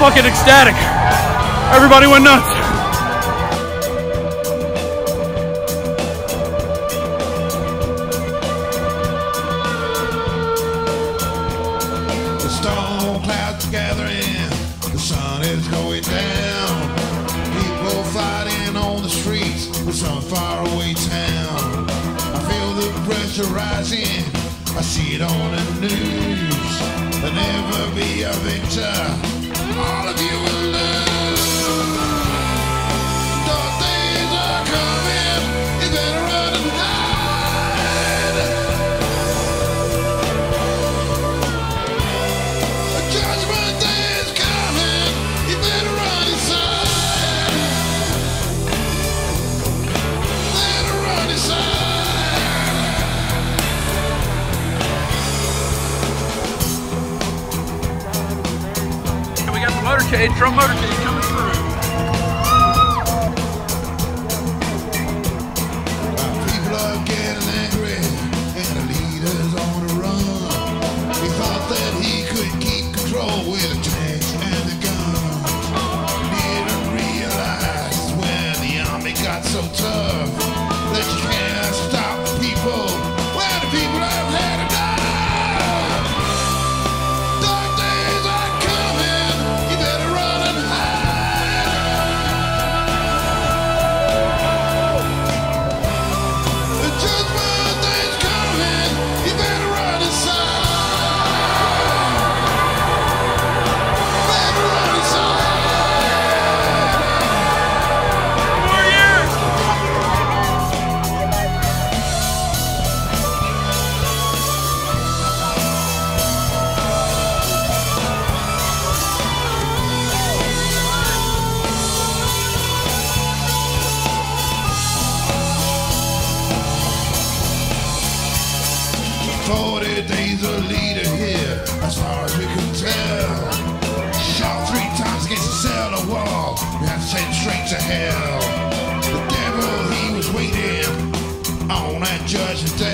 Fucking ecstatic. Everybody went nuts. Storm clouds gathering, the sun is going down. People fighting on the streets of some faraway town. I feel the pressure rising, I see it on the news. There'll never be a victor, all of you will got the motorcade, coming through. People angry, and the leader's on the run. He thought that he could keep control with tanks and the guns. Didn't realize the army got so tough that you can't stop people 40 days a leader here, as far as we can tell. Shot three times against the cellar wall, we have sent straight to hell. The devil, he was waiting on that judgment day.